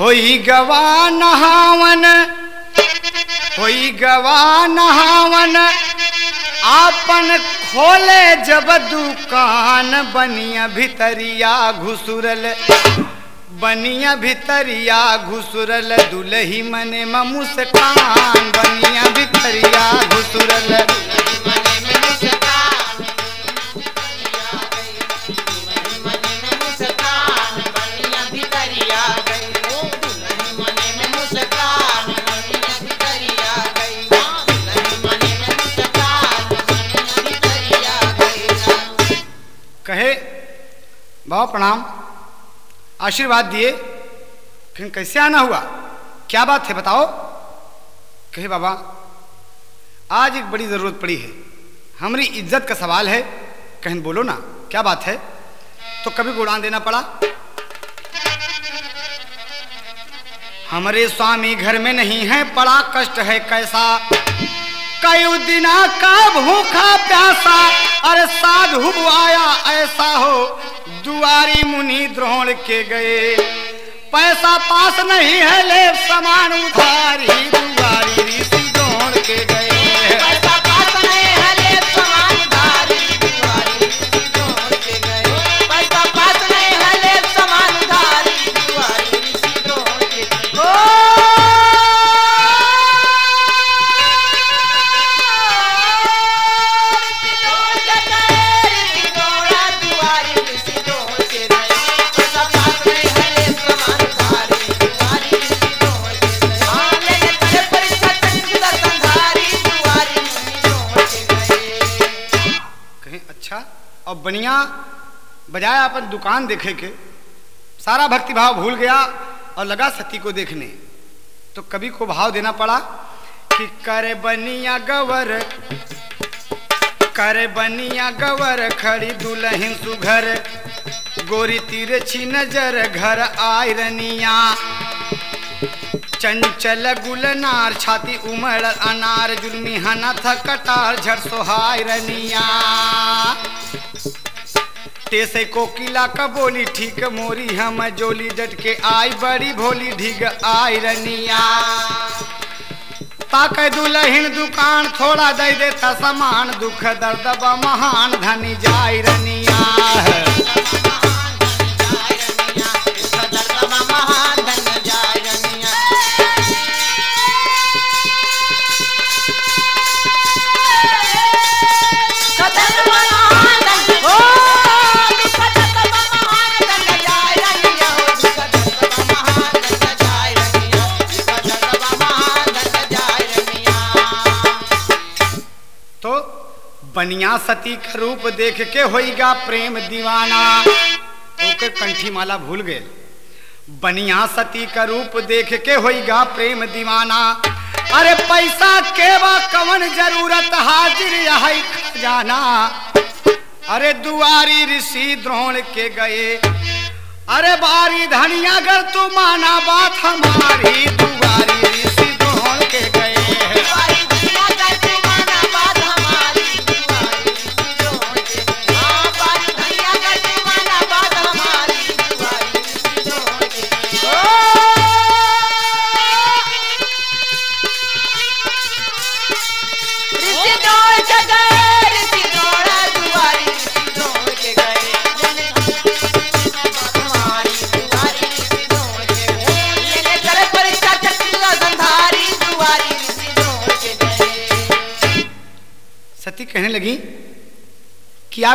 होई गवा नहावन, होई गवा नहावन। आपन खोले जब दुकान, बनिया भितरिया घुसुरल। बनिया भितरिया घुसुरल, दुलही मने मुस्कान बनिया भितरिया घुसुरल। बाबा प्रणाम। आशीर्वाद दिए। फिर कैसे आना हुआ? क्या बात है बताओ। कहे बाबा, आज एक बड़ी ज़रूरत पड़ी है। हमारी इज़्ज़त का सवाल है। कहीं बोलो ना, क्या बात है? तो कभी को उड़ान देना पड़ा। हमारे स्वामी घर में नहीं है, बड़ा कष्ट है कैसा। कई दिना का भूखा प्यासा? अरे साधु आया, ऐसा हो। दुआरी मुनि द्रोण के गए। पैसा पास नहीं है ले, समान उधारी। दुआरी ऋषि बनिया, बजाय अपन दुकान देखे के, सारा भक्ति भाव भूल गया और लगा सती को देखने। तो कवि को भाव देना पड़ा कि करे बनिया गवर, करे बनिया गवर खड़ी दुल्हन सुघर, गोरी तिरछी नज़र घर आय रनिया। चंचल गुलनार छाती उमड़ अनार, जुलमी हना था कटार झट सोहाय रनिया। टेसे कोकिला का बोली, ठीक मोरी, हम जोली डट के आई, बड़ी भोली ढिग आई रनिया। पाके दुलहिन दुकान, थोड़ा दे देता सामान, दुख दर्द महान धनी जाय रनिया। बनिया सती का रूप देख के होइगा प्रेम दीवाना। ओके कंठी माला भूल गए। बनिया सती का रूप देख के होइगा प्रेम दीवाना। अरे पैसा के बा कवन ज़रूरत, हाजिर खजाना अरे दुआरी ऋषि द्रोण के गए। अरे बारी धनिया अगर तू माना बात हमारी दुआरी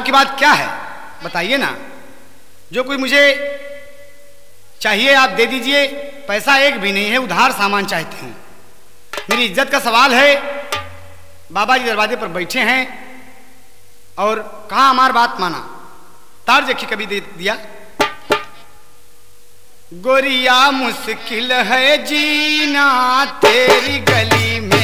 कि बात क्या है? बताइए ना। जो कोई मुझे चाहिए, आप दे दीजिए। पैसा एक भी नहीं है, उधार सामान चाहते हूँ। मेरी इज़्ज़त का सवाल है। बाबा जी दरवाजे पर बैठे हैं और कहा हमार बात माना। तार जखी कभी दे दिया? गोरिया, मुश्किल है जीना तेरी गली में।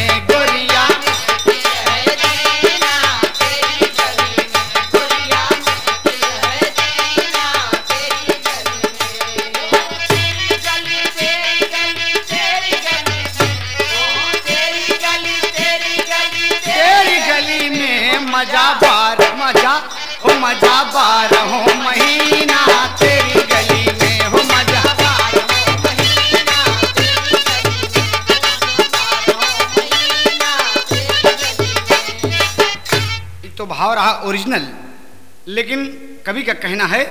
कवि का कहना है,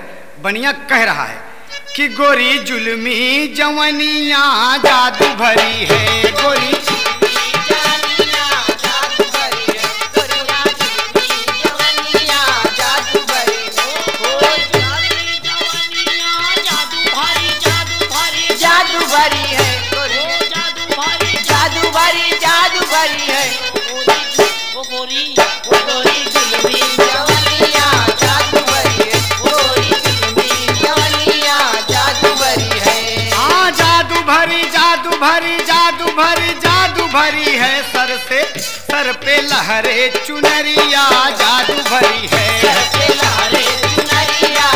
बनिया कह रहा है कि गोरी जुलमी जवनिया जादू भरी है, गोरी जादू भरी है। भरी जादू भरी है सर से। सर पे लहरे चुनरिया, जादू भरी है। सर पे लहरे चुनरिया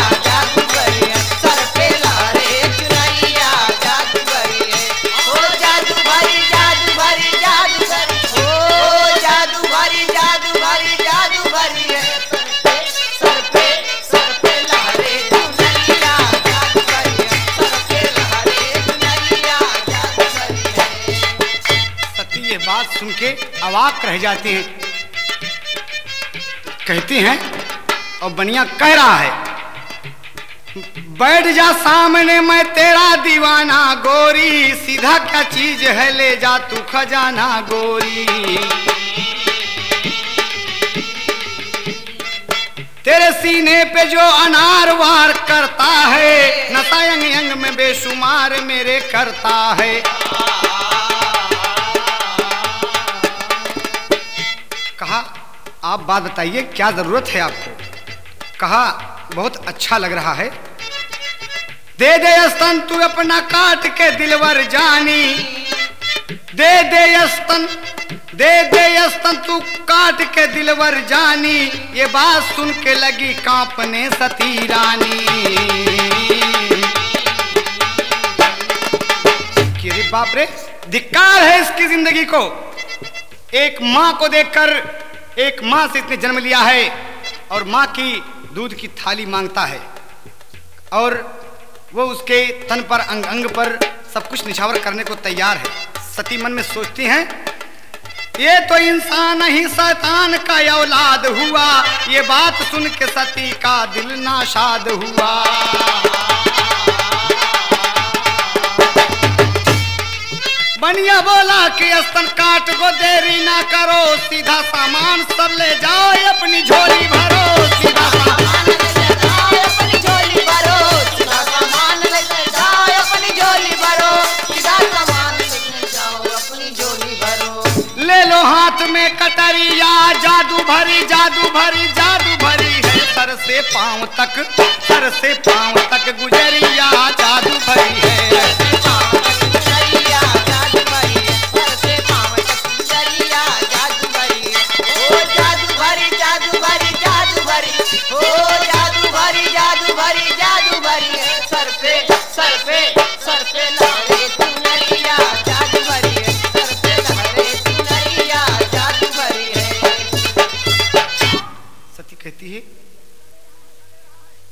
अवाक रह जाते हैं। कहते हैं और बनिया कह रहा है, बैठ जा सामने, मैं तेरा दीवाना गोरी, सीधा क्या चीज़ है ले जा तू खजाना गोरी। तेरे सीने पे जो अनार वार करता है, नशा यंग यंग में बेशुमार मेरे करता है। कहा, आप बात बताइए, क्या ज़रूरत है आपको? कहा, बहुत अच्छा लग रहा है। दे दे स्तन तू अपना काट के दिलवर जानी। दे दे स्तन दे दे स्तन तू काट के दिलवर जानी। ये बात सुन के लगी कांपने सती रानी। बाप रे, धिक्कार है इसकी ज़िंदगी को। एक माँ को देखकर एक माँ से इसने जन्म लिया है और माँ की दूध की थाली माँगता है और वो उसके तन पर, अंग अंग पर सब कुछ निछावर करने को तैयार है। सती मन में सोचती हैं, ये तो इंसान ही शैतान का औलाद हुआ, ये बात सुन के सती का दिल नाशाद हुआ। बनिया बोला कि स्तन काट को देरी ना करो, सीधा सामान सब ले जाओ अपनी झोली भरो, सीधा सामान ले लो हाथ में कटरिया, जादू भरी जादू भरी जादू भरी है, सर से पाँव तक, सर से पाँव तक गुजरिया, जादू भरी है सती कहती है,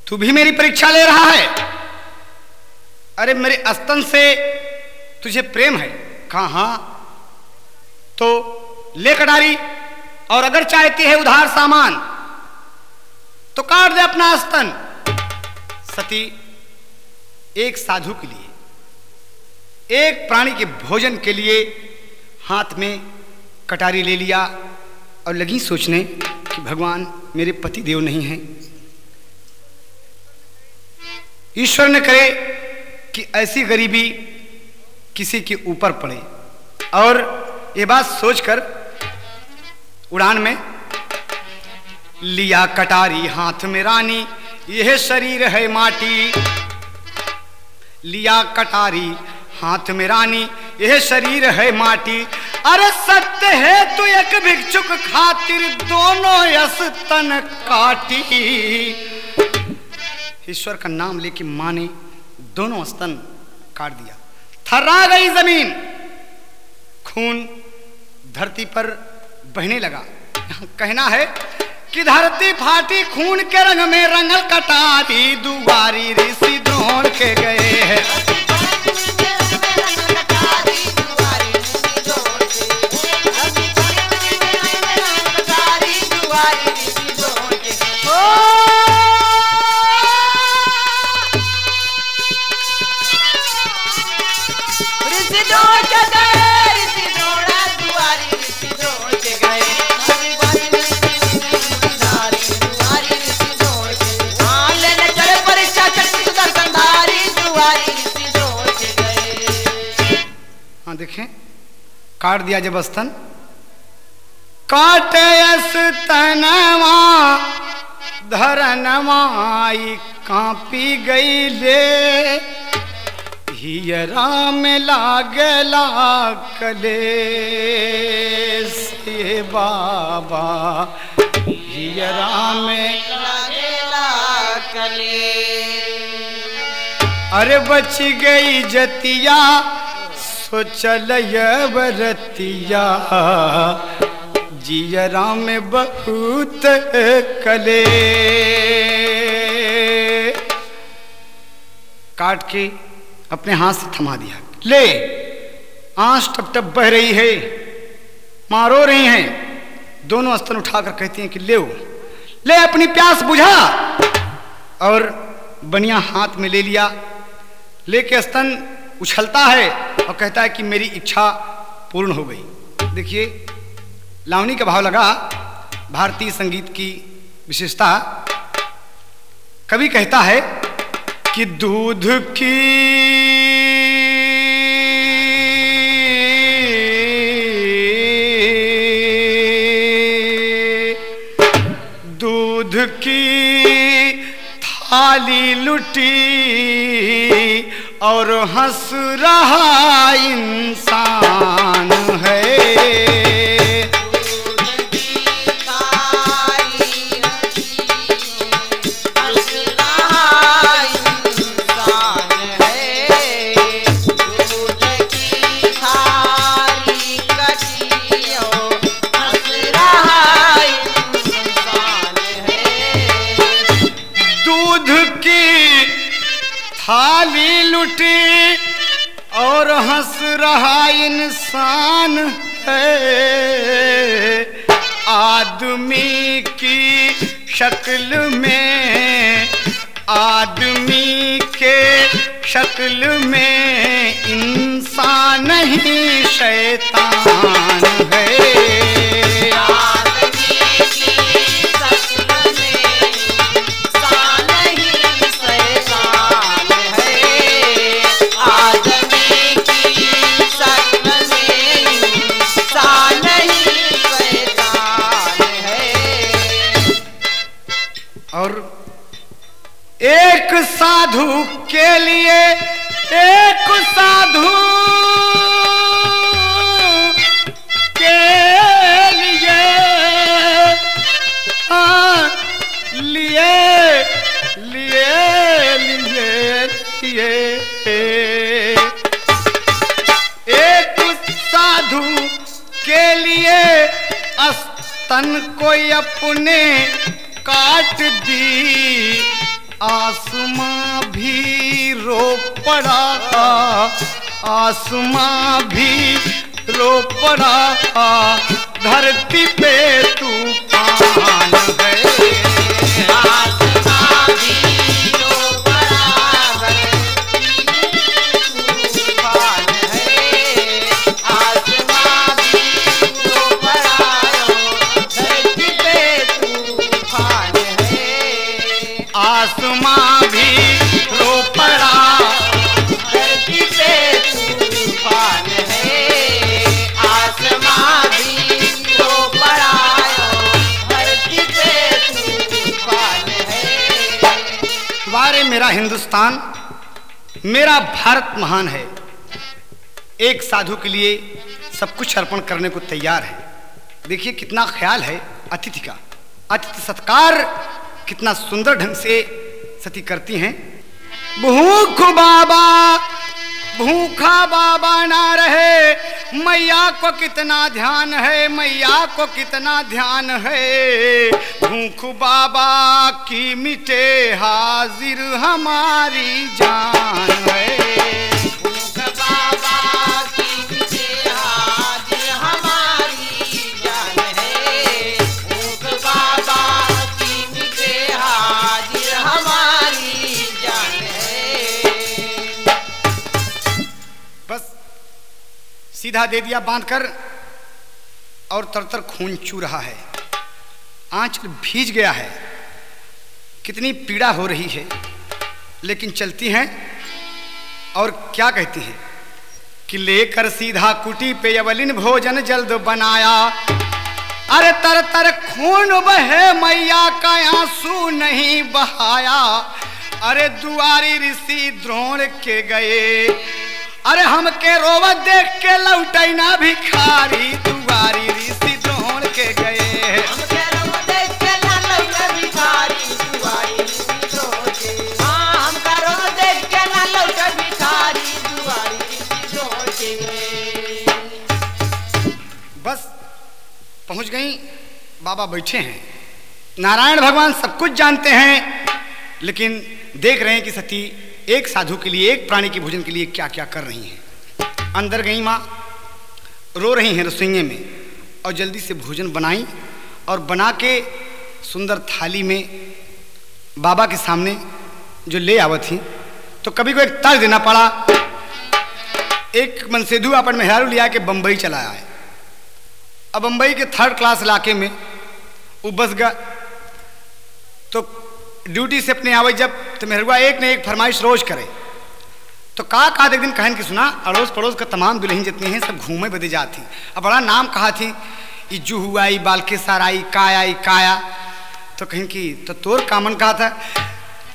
तू भी मेरी परीक्षा ले रहा है? अरे, मेरे अस्तन से तुझे प्रेम है। कहा हाँ? तो ले कटारी, और अगर चाहती है उधार सामान तो काट दे अपना स्तन सती एक साधु के लिए, एक प्राणी के भोजन के लिए हाथ में कटारी ले लिया और लगी सोचने कि भगवान मेरे पति देव नहीं हैं। ईश्वर ने करे कि ऐसी गरीबी किसी के ऊपर पड़े। और ये बात सोचकर उड़ान में लिया कटारी, हाथ में रानी, यह शरीर है माटी। लिया कटारी, हाथ में रानी, यह शरीर है माटी। अरे सत्य है तू एक भिक्षुक खातिर दोनों यस तन काटी। ईश्वर का नाम लेके माँ ने दोनों स्तन काट दिया। थर्रा गई ज़मीन। खून धरती पर बहने लगा। कहना है कि धरती फाटी खून के रंग में रंगल कटा दी दुबारी ऋषि द्रोण के गए हैं। काट दिया जब स्तन काटे स्तनवा धरनवाई कापी गई ले। हियरा में लागला कले से बाबा। हियरा में लागेला कले अरे बच गई जतिया सोचल बरतिया जियरा में बहुत कले। काट के अपने हाथ से थमा दिया। ले, आँच टप टप बह रही है। मारो रही हैं। दोनों स्तन उठाकर कहती हैं कि ले ले अपनी प्यास बुझा। और बनिया हाथ में ले लिया। लेके स्तन उछलता है। और कहता है कि मेरी इच्छा पूर्ण हो गई। देखिए लावनी का भाव लगा, भारतीय संगीत की विशेषता। कवि कहता है कि दूध की दूध की थाली लुटी और हंस रहा इंसान हिंदुस्तान मेरा भारत महान है। एक साधु के लिए सब कुछ अर्पण करने को तैयार है। देखिए कितना ख्याल है अतिथि का। अतिथि सत्कार कितना सुंदर ढंग से सती करती हैं। भूख बाबा, भूखा बाबा ना रहे। मैया को कितना ध्यान है, मैया को कितना ध्यान है। भूख बाबा की मिटे हाजिर हमारी जान है। बस सीधा दे दिया बाँध कर और तरतर खून चू रहा है। आंचल भीज गया है। कितनी पीड़ा हो रही है। लेकिन चलती हैं और क्या कहती हैं? कि लेकर सीधा कुटी पे अवलिन भोजन जल्द बनाया। अरे तर तर खून बहे मैया का आँसू नहीं बहाया। अरे दुआरी ऋषि द्रोण के गए। अरे हमके रोवत देख के लौटैना भिखारी दुआरी ऋषि। पहुँच गई, बाबा बैठे हैं। नारायण भगवान सब कुछ जानते हैं, लेकिन देख रहे हैं कि सती एक साधु के लिए, एक प्राणी के भोजन के लिए क्या क्या कर रही हैं। अंदर गई माँ, रो रही हैं रसोइये में, और जल्दी से भोजन बनाई, और बना के सुंदर थाली में बाबा के सामने जो ले आवत थी तो कभी को एक तर्ज देना पड़ा। एक मनसेधु अपन मेहरारू लिया के बम्बई चला आए अब बम्बई के थर्ड क्लास इलाके में, वो बस गया तो ड्यूटी से अपने आवे जब तो मेहरुआ एक ने एक फरमाइश रोज करे। तो का कहा एक दिन कहन की सुना अड़ोस पड़ोस का तमाम दुल्हन जितनी हैं, सब घूमे बदे जाती अब बड़ा नाम कहा थी ई जुहू आई बालकेसर आई काया। आई काया तो कहें कि तो तोर कामन कहा था,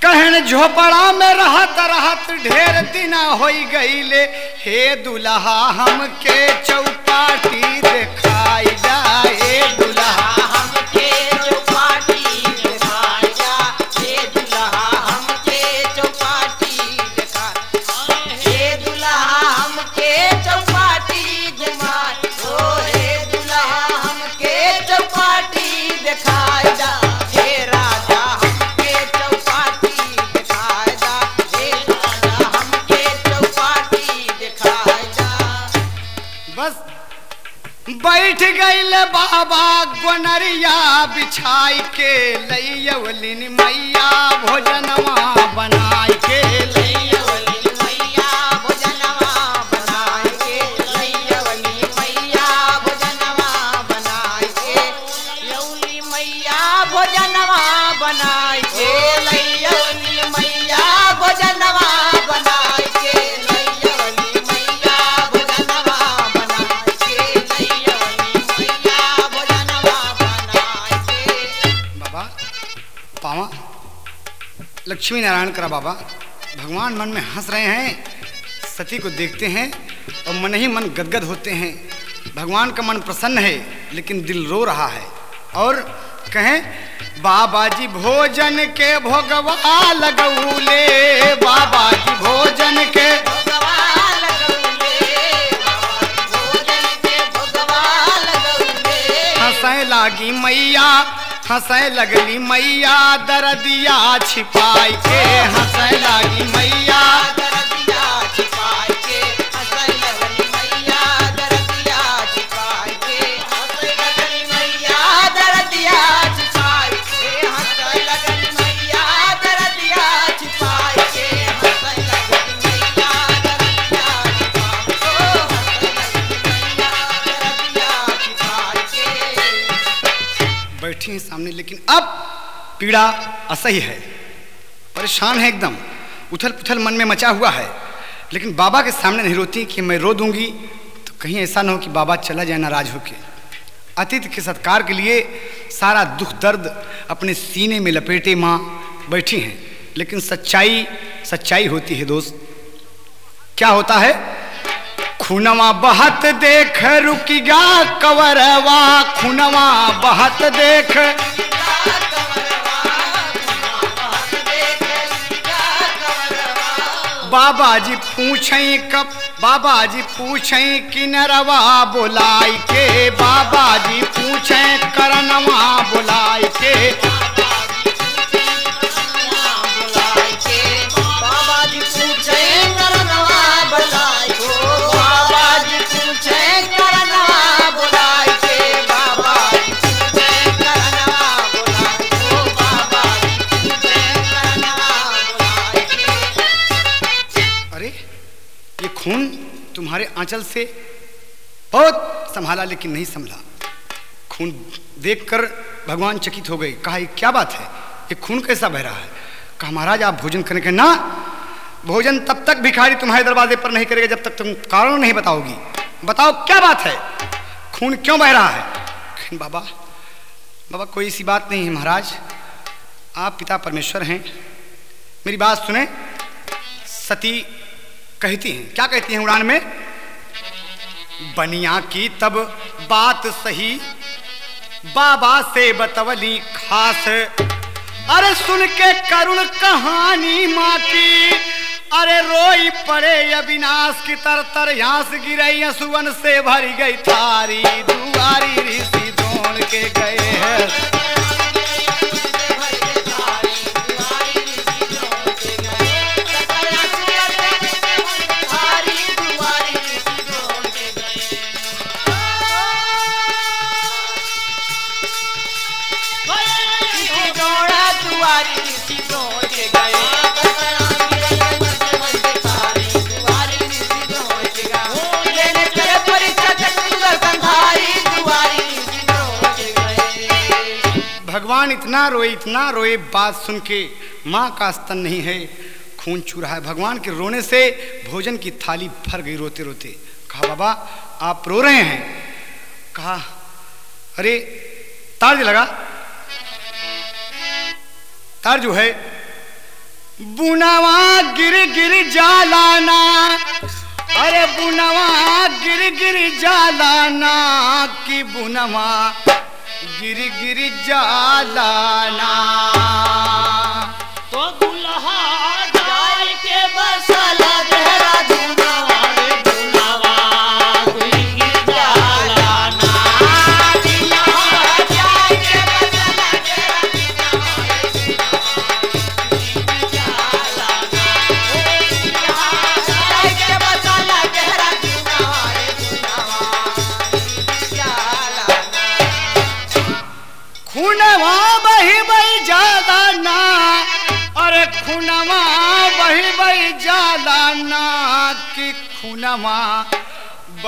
कहन झोपड़ा में रहत रहत ढेर दिना हो गईले, हे दुल्हा, हमके चौपाटी बैठ गई बाबा गोनरिया बिछाई के लैलिन मैया भोजनवा बनाई लक्ष्मी नारायण करा बाबा। भगवान मन में हंस रहे हैं सती को देखते हैं और मन ही मन गदगद होते हैं। भगवान का मन प्रसन्न है लेकिन दिल रो रहा है। और कहें बाबा जी भोजन के भोगवा लगौले बाबा जी भोजन के हंसे लागी मैया हंसे लगली मैया दरदिया छिपाई के हंसे लगी मैया। सामने, लेकिन अब पीड़ा असह्य है। परेशान है एकदम। उथल पुथल मन में मचा हुआ है। लेकिन बाबा के सामने नहीं रोती कि मैं रो दूँगी तो कहीं ऐसा ना हो कि बाबा चला जाए नाराज़ होके। अतिथि के सत्कार के लिए सारा दुख दर्द अपने सीने में लपेटे माँ बैठी हैं। लेकिन सच्चाई सच्चाई होती है दोस्त। क्या होता है? खुनवा बहत देख रुकिगा कवरवा। खुनवा बहत देख। बाबा जी पूछें कब बाबा जी पूछें कि नरवा बुलाई के। बाबा जी पूछें करनवा बुलाई के। तुम्हारे आंचल से बहुत संभाला लेकिन नहीं संभला। खून देखकर भगवान चकित हो गए। कहा क्या बात है? ये खून कैसा बह रहा है? कहा, महाराज, आप भोजन करने के ना, भोजन तब तक भिखारी तुम्हारे दरवाजे पर नहीं करेगा जब तक तुम कारण नहीं बताओगी। बताओ, क्या बात है? खून क्यों बह रहा है? बाबा बाबा, कोई सी बात नहीं है महाराज। आप पिता परमेश्वर हैं। मेरी बात सुने। सती कहती हैं। क्या कहती हैं उड़ान में? बनिया की तब बात सही। बाबा से बतवली खास। अरे सुन के करुण कहानी माँ की अरे रोई पड़े अविनाश की तर तर यहाँ गिरई सुवन से भरी गई थारी। दुआरी ऋषि दौड़ के गए हैं। भगवान इतना रोए इतना रोए, बात सुन के माँ का स्तन नहीं है, खून छू रहा है। भगवान के रोने से भोजन की थाली भर गई रोते रोते कहा, बाबा, आप रो रहे हैं? कहा, अरे, तार लगा, तार जो है, बुनावा गिर गिर जालाना, अरे, बुनवा गिर गिर जालाना, की बुनवा गिर गिर जालाना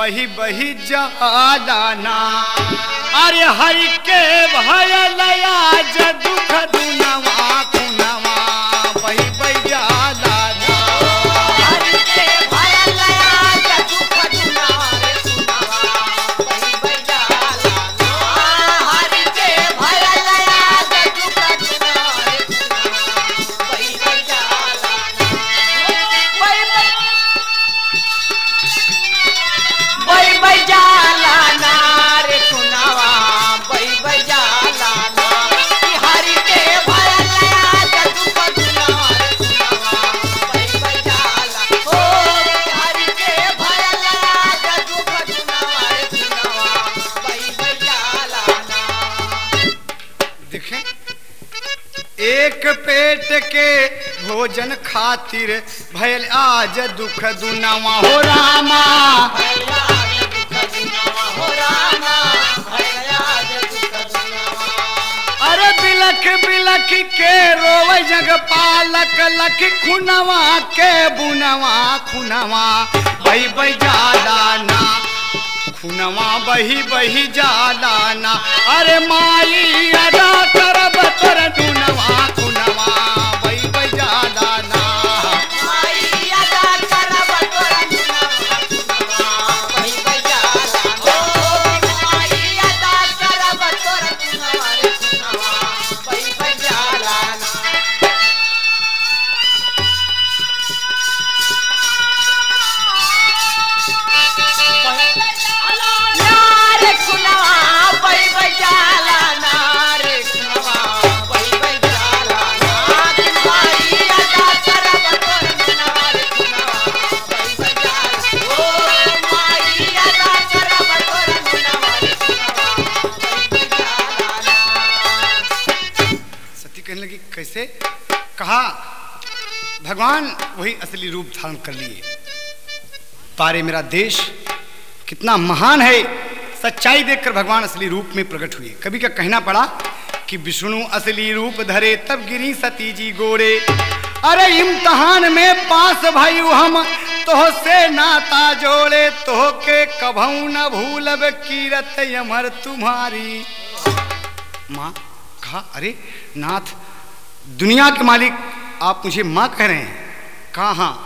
बही बही जालाना अरे हरि के भय लया। खातिर भयल आज दुख दुनवा। हो रामा। अरे बिलख बिलख के रोव जग पालक, लख खुनवा के बुनवा, खुनवा। बही बही जालाना। खुनवा, बही बही जालाना। अरे माई पारे मेरा देश। कितना महान है। सच्चाई देखकर भगवान असली रूप में प्रकट हुए। कभी का कहना पड़ा कि विष्णु असली रूप धरे, तब गिरी सती जी गोरे। अरे इम्तहान में पास भाई हम, तोह से नाता जोड़े, तोह के कभऊ न भूलब कीरत अमर तुम्हारी। माँ कहा, अरे नाथ, दुनिया के मालिक, आप मुझे माँ कह रहे हैं? कहा हाँ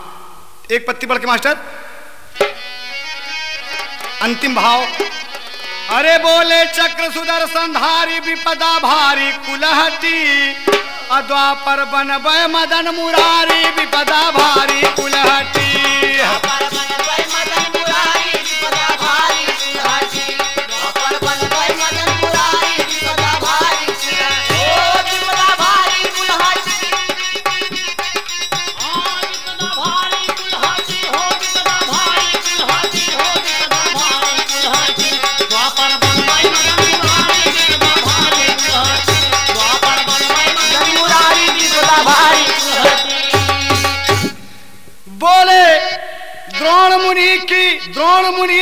एक पत्ती पढ़ के मास्टर अंतिम भाव। अरे बोले चक्र सुदर्शन धारी विपदा भारी कुलहटी। अद्वापर बन मदन मुरारी विपदा भारी कुलहटी।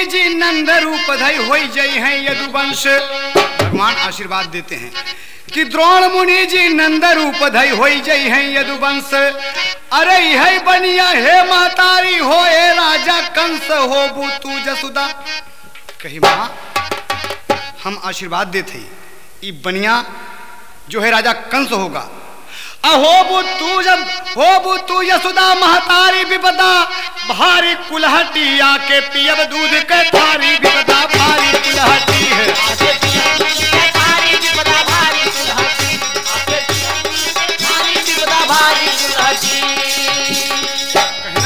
जी नंद रूप धई होई जई हैं यदुवंश। भगवान आशीर्वाद देते हैं कि द्रोण मुनि जी नंद रूप धई होई जई हैं यदुवंश। अरे है बनिया, हे मातारी हो ए राजा, कंस, हो तू जसुदा। कही माँ, हम आशीर्वाद देते ई बनिया जो है राजा कंस होगा। अहो तू जब महतारी विपदा, भारी कुलहटी आके पियब दूध के थारी विपदा, भारी कुलहटी है।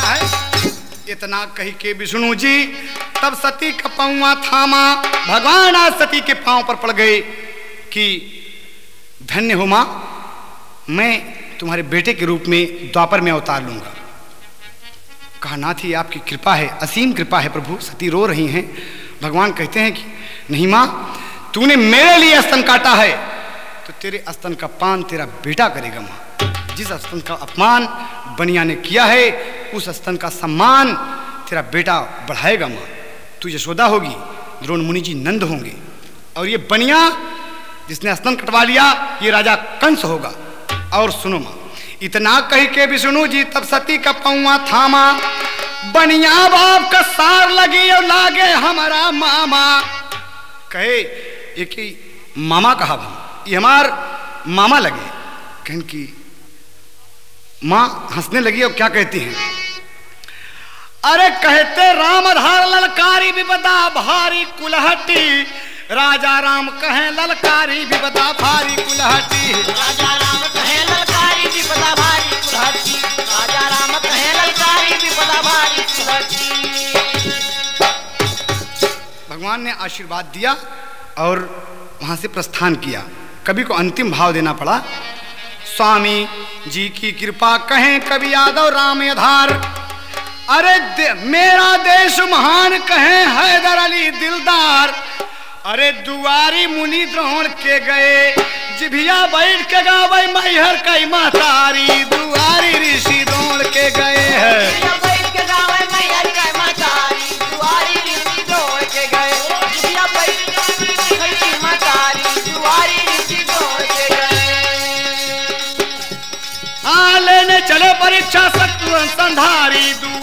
है, इतना कही के विष्णु जी, तब सती का पौआ थामा, भगवान आज सती के पाँव पर पड़ गए कि धन्य हो माँ मैं तुम्हारे बेटे के रूप में द्वापर में अवतार लूँगा। कहा, नाथ ही आपकी कृपा है, असीम कृपा है प्रभु, सती रो रही हैं। भगवान कहते हैं कि, नहीं माँ, तूने मेरे लिए स्तन काटा है तो तेरे स्तन का पान तेरा बेटा करेगा माँ। जिस स्तन का अपमान बनिया ने किया है, उस स्तन का सम्मान तेरा बेटा बढ़ाएगा माँ। तू यशोदा होगी, द्रोण मुनि जी नंद होंगे। और ये बनिया, जिसने स्तन कटवा लिया, ये राजा कंस होगा। और सुनो माँ। इतना कही के विष्णु जी, तब सती का पौआ थामा। बनिया बाप का सार लगी और लागे हमारा मामा। कहे एक ही मामा कहा हम ये हमार मामा लगे। कहन की, माँ हंसने लगी और क्या कहती हैं? अरे कहते राम धार ललकारी विपदा भारी कुलहटी। राजा राम कहे ललकारी विपदा भारी कुलहटी। राजा राम विपदा भारी राजा राम कहे ललकारी विपदा भारी भगवान ने आशीर्वाद दिया और वहाँ से प्रस्थान किया। कवि को अंतिम भाव देना पड़ा स्वामी जी की कृपा कहें कवि यादव राम यधार। अरे दे, मेरा देश महान कहें हैदर अली दिलदार। अरे दुआरी मुनि द्रोण के गए जिभिया बैठ के गावे मैहर कई महतारी दुआरी ऋषि द्रोण के गए हैं। जिया बैठ के गावे मैहर के मतारी दुआरी ऋषि दौड़ के गए। जिया बैठ के मैहर की मतारी दुआरी ऋषि दौड़ के गए। हाँ लेने चले परीक्षा सत्व संधारी। दुआरी